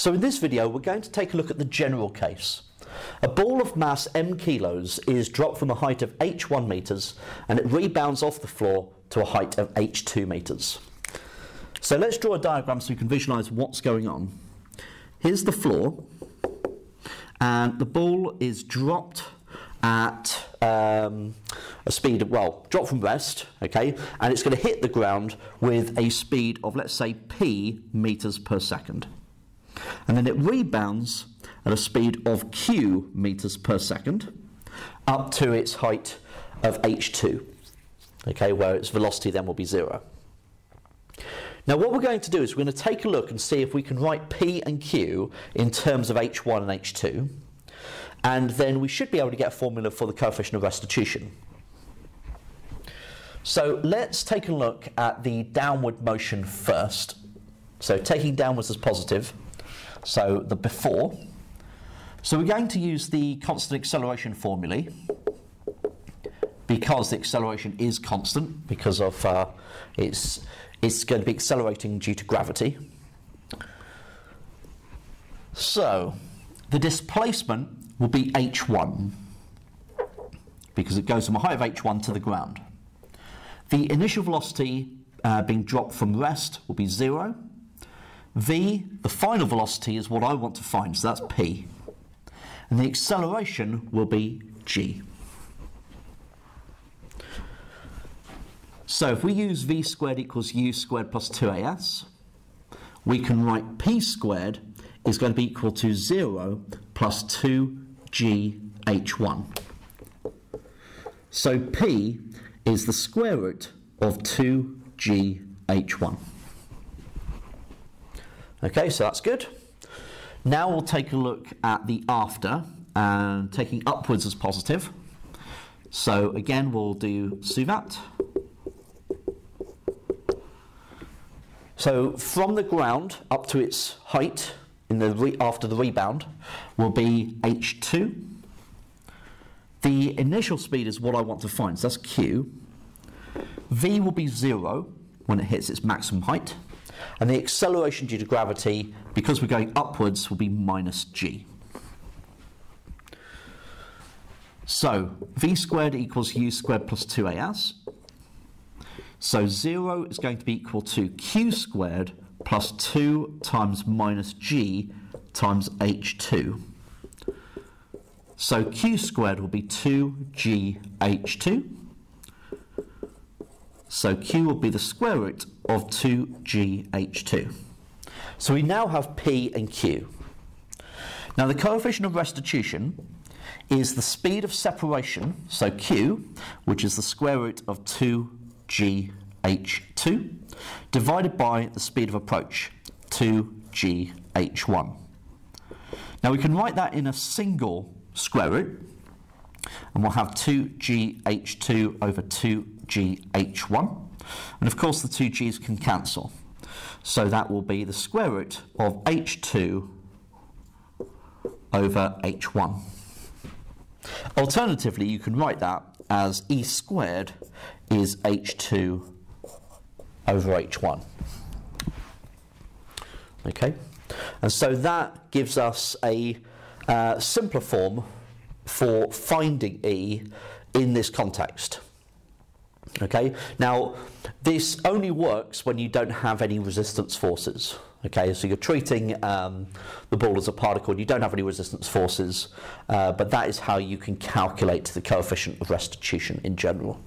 So in this video we're going to take a look at the general case. A ball of mass m kilos is dropped from a height of h1 metres and it rebounds off the floor to a height of h2 metres. So let's draw a diagram so we can visualise what's going on. Here's the floor and the ball is dropped at um, a speed of, well, drop from rest, okay, and it's going to hit the ground with a speed of, let's say, p metres per second. And then it rebounds at a speed of q metres per second up to its height of h2, okay, where its velocity then will be zero. Now what we're going to do is we're going to take a look and see if we can write p and q in terms of h1 and h2 and then we should be able to get a formula for the coefficient of restitution. So let's take a look at the downward motion first. So taking downwards as positive, so the before. So we're going to use the constant acceleration formulae because the acceleration is constant because of uh, it's, it's going to be accelerating due to gravity. So the displacement will be h1 because it goes from a height of h1 to the ground. The initial velocity uh, being dropped from rest will be 0. V, the final velocity, is what I want to find, so that's p. And the acceleration will be g. So if we use v squared equals u squared plus 2as, we can write p squared is going to be equal to 0 plus 2gh1. So p is the square root of 2gh1. Okay, so that's good. Now we'll take a look at the after, and taking upwards as positive. So again, we'll do suvat. So from the ground up to its height in the after the rebound will be h2. The initial speed is what I want to find, so that's q. v will be 0 when it hits its maximum height. And the acceleration due to gravity, because we're going upwards, will be minus g. So v squared equals u squared plus 2as. So 0 is going to be equal to q squared plus 2 times minus g times h2. So q squared will be 2gh2. So q will be the square root of 2gh2. So we now have p and q. Now the coefficient of restitution is the speed of separation, so q, which is the square root of 2g h2 divided by the speed of approach, 2g h1. Now we can write that in a single square root, and we'll have 2g h2 over 2g h1. And of course the two g's can cancel. So that will be the square root of h2 over h1. Alternatively, you can write that as e squared is h2 over h1. Okay, and so that gives us a uh, simpler form for finding E in this context. Okay, now this only works when you don't have any resistance forces. Okay, so you're treating um, the ball as a particle and you don't have any resistance forces, uh, but that is how you can calculate the coefficient of restitution in general.